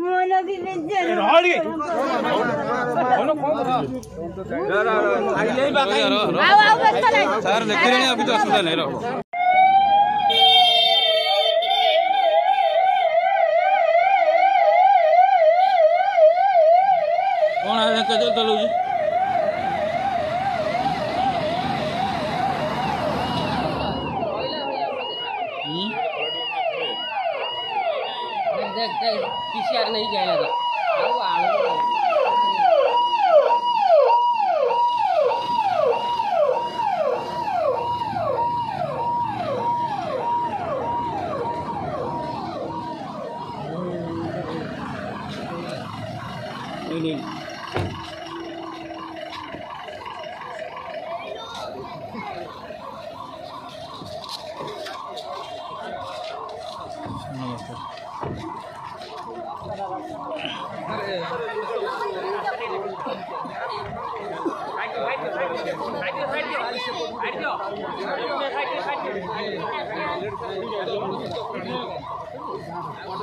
મોનોકી બેજર રોડી mono કોમ રા રા આ લે બાકી આવ આવ બસ ચલાઈ સર લેતે રહેને અભી તો अस्पताल है रहो કોણ આવે કજલ તલુજી હમ PCR नहीं गया था Thank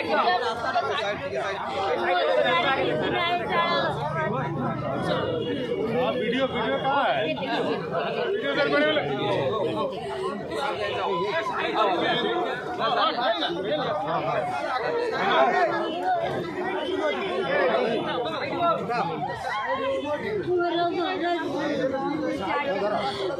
वीडियो वीडियो कहाँ है हाँ। वीडियो सर बड़े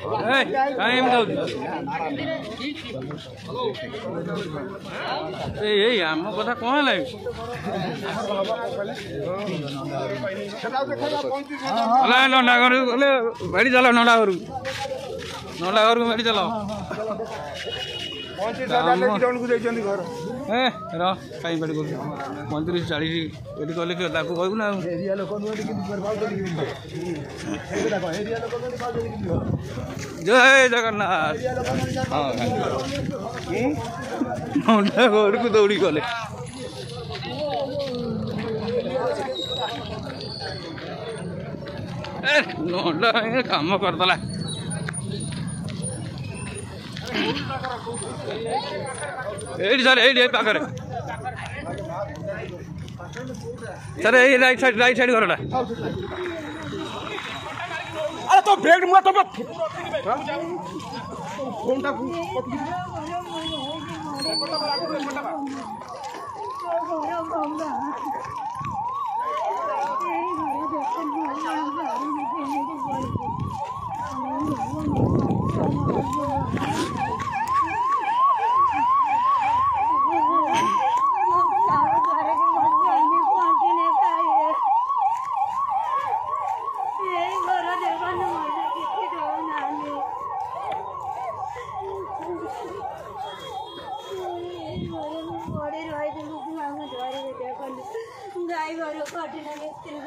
কথা কোৱা নাই নাগৰ বাৰী যালা নাগৰ নাগৰ বাৰী যালা ର କାହିଁ ପାରିବୁ ପଇଁତିରିଶ ଚାଳିଶ ଏଠି କଲେ କି ତାକୁ କହିବୁ ନା ଜୟ ଜଗନ୍ନାଥ ହଁ ଘରକୁ ଦୌଡ଼ି ଗଲେ ନଣ୍ଡା କାମ କରିଦେଲା एडी सर एडी पकड़ सर ये राइट साइड राइट साइड करो ना अरे तो ब्रेक मुआ तो फोन का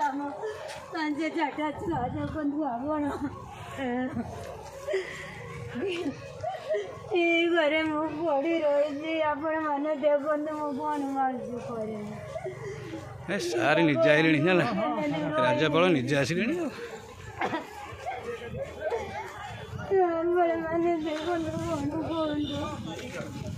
સામો સાંજે જાટા સાજો બંધુ આવવાનો એ ઘરે હું પડી રહી છે આપણે મને તે બંધુ મૂકવાનું મારજું પડે સારી નિજા હિરણી ને રાજા પડો નિજા હિરણી મને તે બંધુ મૂકવાનું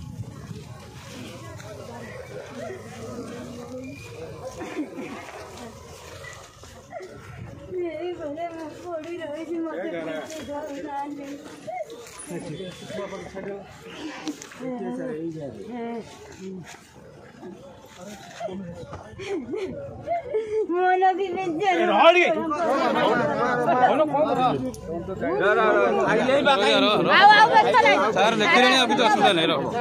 그렇지. 수박으로 차려. 이렇게 해서 얘기해야 돼. मोना की बेइज्जती रोड गई मोना कौन था रा रा आई यही बात है आओ आओ बस चले सर लेते रहने अभी तो अस्पताल नहीं रहो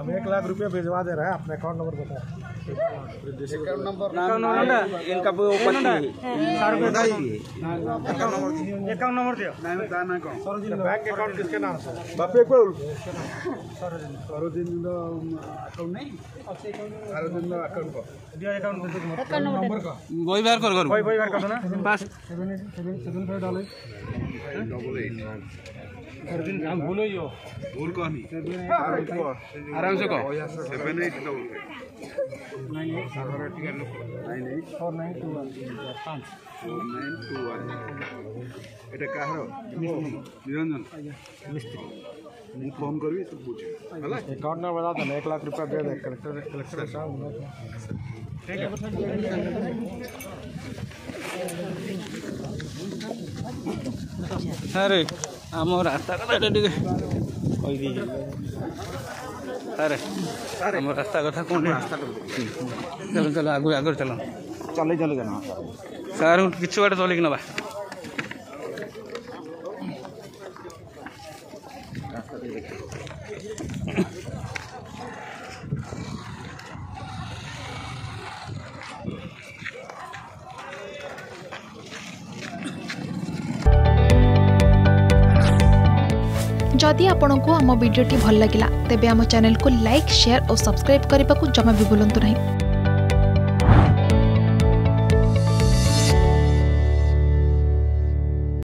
हम एक लाख रुपया भिजवा दे रहे हैं अपना अकाउंट नंबर बताओ इनका अकाउंट नंबर दियो बैंक अकाउंट किसके नाम से बाप एक बार సరోజేంద్ర అకౌంట్ నై సరోజేంద్ర అకౌంట్ కో డియర్ అకౌంట్ నంబర్ కో বই বের কর কর বই বই বের কর না বাস 775 ডলার 88 সরদিন নাম ভুল হইও ভুল কো আমি আরাম সে কো 78 নাই নাই সাগর টিকা লোক নাই নাই 4921 5 4921 এটা কাহর নিরঞ্জন মিস্ত্রি फॉर्म करवी तो पूछे अकाउंट नंबर बता देना एक लाख रुपया दे दे कलेक्टर कलेक्टर साहब ठीक है सर आम रास्ता कथा कही सर आम रास्ता कथा कौन चलो चलो आगे आगे चलो चल चल जाना सर किसी गोटे तोलिक जदि आपण को आम भिडी भल लगा तेब आम को लाइक सेयार और सब्सक्राइब करने को जमा भी बुलां नहीं